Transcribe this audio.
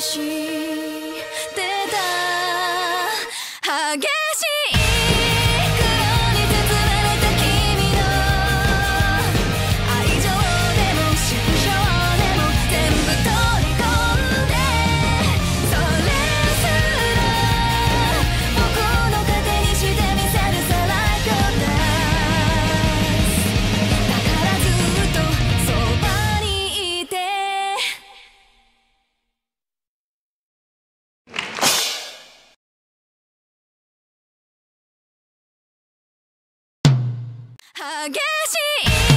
してた。激しい。激しい